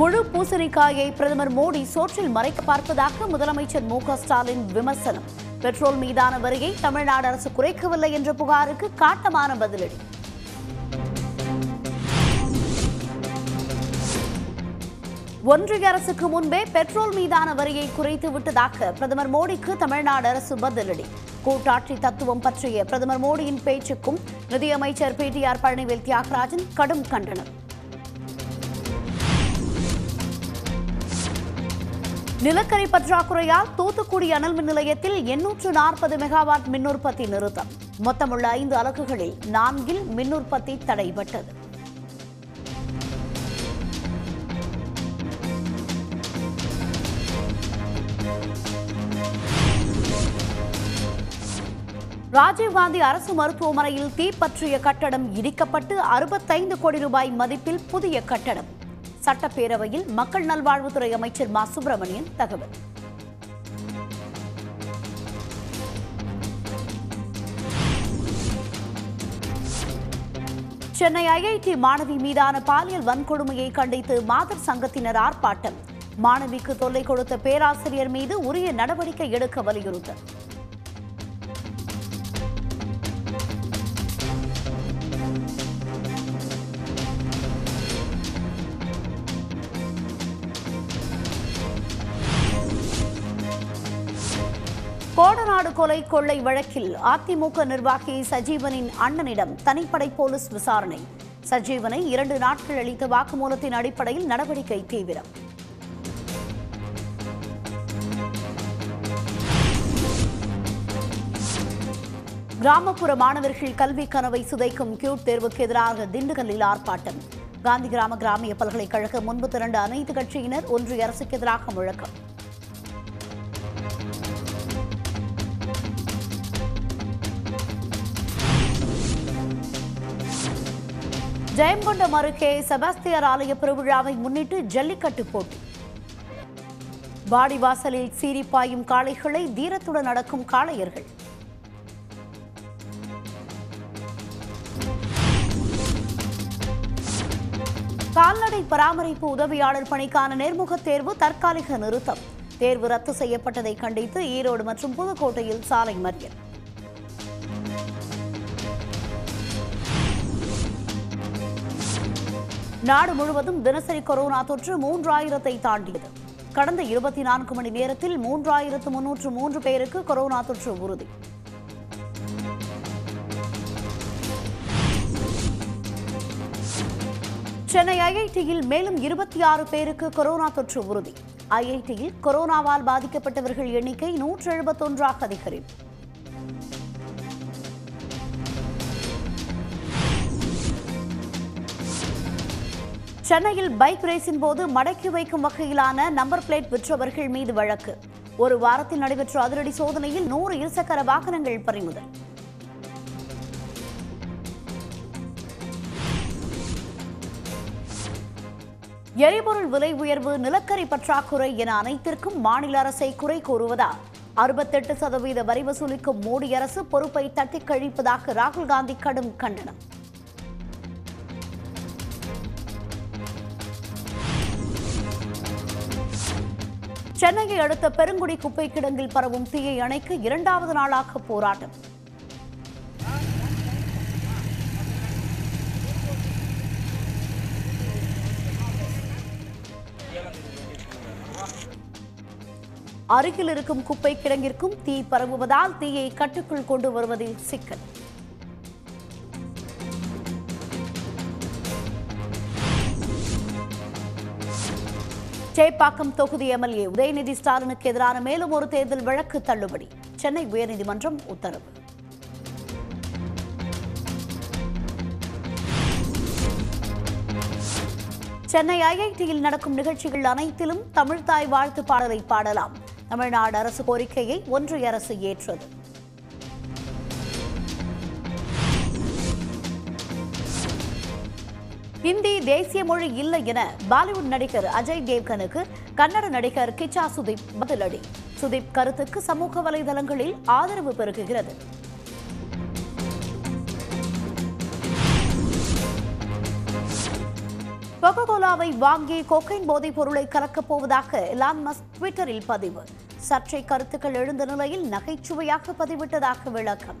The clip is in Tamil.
முழு பூசணிக்காயை பிரதமர் மோடி சோற்றில் மறைக்க பார்ப்பதாக முதலமைச்சர் மு ஸ்டாலின் விமர்சனம். பெட்ரோல் மீதான வரியை தமிழ்நாடு அரசு குறைக்கவில்லை என்ற புகாருக்கு காட்டமான பதிலடி. ஒன்றிய அரசுக்கு முன்பே பெட்ரோல் மீதான வரியை குறைத்து விட்டதாக பிரதமர் மோடிக்கு தமிழ்நாடு அரசு பதிலடி. கூட்டாட்சி தத்துவம் பற்றிய பிரதமர் மோடியின் பேச்சுக்கும் நிதியமைச்சர் P T R Palanivel Thiagarajan கடும் கண்டனம். நிலக்கரி பற்றாக்குறையால் தூத்துக்குடி அனல் மின் நிலையத்தில் எண்ணூற்று நாற்பது மெகாவாட் மின் உற்பத்தி நிறுத்தம். மொத்தமுள்ள ஐந்து அலகுகளில் நான்கில் மின் உற்பத்தி தடைபட்டது ராஜீவ்காந்தி அரசு மருத்துவமனையில் தீப்பற்றிய கட்டடம் இடிக்கப்பட்டு அறுபத்தைந்து கோடி ரூபாய் மதிப்பில் புதிய கட்டடம். சட்டப்பேரவையில் மக்கள் நல்வாழ்வுத்துறை அமைச்சர் மா. சுப்பிரமணியன் தகவல். சென்னை ஐஐடி மாணவி மீதான பாலியல் வன்கொடுமையை கண்டித்து மாதர் சங்கத்தினர் ஆர்ப்பாட்டம். மாணவிக்கு தொல்லை கொடுத்த பேராசிரியர் மீது உரிய நடவடிக்கை எடுக்க வலியுறுத்தல். கோடநாடு கொலை கொள்ளை வழக்கில் அதிமுக நிர்வாகி சஜீவனின் அண்ணனிடம் தனிப்படை போலீஸ் விசாரணை. சஜீவனை இரண்டு நாட்கள் அளித்த வாக்குமூலத்தின் அடிப்படையில் நடவடிக்கை தீவிரம். கிராமப்புற மாணவர்கள் கல்வி கனவை சிதைக்கும் கியூட் தேர்வுக்கு எதிராக திண்டுக்கல்லில் ஆர்ப்பாட்டம். காந்தி கிராம கிராமிய பல்கலைக்கழக முன்பு திரண்ட அனைத்து கட்சியினர் ஒன்றிய அரசுக்கு எதிராக முழக்கம். ஜெயங்கொண்டம் அருகே செபாஸ்தியார் ஆலய பெருவிழாவை முன்னிட்டு ஜல்லிக்கட்டு போட்டி. வாடிவாசலில் சீரிப்பாயும் காளைகளை தீரத்துடன் நடக்கும் காளையர்கள். கால்நடை பராமரிப்பு உதவியாளர் பணிக்கான நேர்முகத் தேர்வு தற்காலிக நிறுத்தம். தேர்வு ரத்து செய்யப்பட்டதை கண்டித்து ஈரோடு மற்றும் புதுக்கோட்டையில் சாலை மறியல். நாடு முழுவதும் தினசரி கொரோனா தொற்று மூன்றாயிரத்தை தாண்டியது. கடந்த இருபத்தி நான்கு மணி நேரத்தில் மூன்றாயிரத்து முன்னூற்று மூன்று பேருக்கு கொரோனா தொற்று உறுதி. சென்னை ஐஐடியில் மேலும் இருபத்தி ஆறு பேருக்கு கொரோனா தொற்று உறுதி. ஐஐடியில் கொரோனாவால் பாதிக்கப்பட்டவர்கள் எண்ணிக்கை நூற்று எழுபத்தொன்றாக அதிகரிப்பு. சென்னையில் பைக் ரேஸின் போது மடக்கி வைக்கும் வகையிலான நம்பர் பிளேட் விற்றவர்கள் மீது வழக்கு. ஒரு வாரத்தில் நடைபெற்ற அதிரடி சோதனையில் நூறு இருசக்கர வாகனங்கள் பறிமுதல். எரிபொருள் விலை உயர்வு நிலக்கரி பற்றாக்குறை என அனைத்திற்கும் மாநில அரசை குறை கூறுவதா அறுபத்தெட்டு சதவீத வரி வசூலிக்கும் மோடி அரசு பொறுப்பை தட்டி கழிப்பதாக ராகுல் காந்தி கடும் கண்டனம். சென்னையை அடுத்த பெருங்குடி குப்பை கிடங்கில் பரவும் தீயை அணைக்க இரண்டாவது நாளாக போராட்டம். அருகில் இருக்கும் குப்பை கிடங்கிற்கும் தீ பரவுவதால் தீயை கட்டுக்குள் கொண்டு வருவதில் சிக்கல். சேப்பாக்கம் தொகுதி எம்எல்ஏ உதயநிதி ஸ்டாலினுக்கு எதிரான மேலும் ஒரு தேர்தல் வழக்கு தள்ளுபடி. சென்னை உயர்நீதிமன்றம் உத்தரவு. சென்னை ஐஐடியில் நடக்கும் நிகழ்ச்சிகள் அனைத்திலும் தமிழ்தாய் வாழ்த்து பாடலை பாடலாம். தமிழ்நாடு அரசு கோரிக்கையை ஒன்றிய அரசு ஏற்றது. ஹிந்தி தேசிய மொழி இல்லை என பாலிவுட் நடிகர் அஜய் தேவ்கனுக்கு கன்னட நடிகர் கிச்சா சுதீப் பதிலடி. சுதீப் கருத்துக்கு சமூக வலைதளங்களில் ஆதரவு பெருகுகிறது. கோலாவை வாங்கி கொக்கைன் போதைப் பொருளை கலக்கப் போவதாக எலான் மஸ்க் ட்விட்டரில் பதிவு. சர்ச்சை கருத்துக்கள் எழுந்த நிலையில் நகைச்சுவையாக பதிவிட்டதாக விளக்கம்.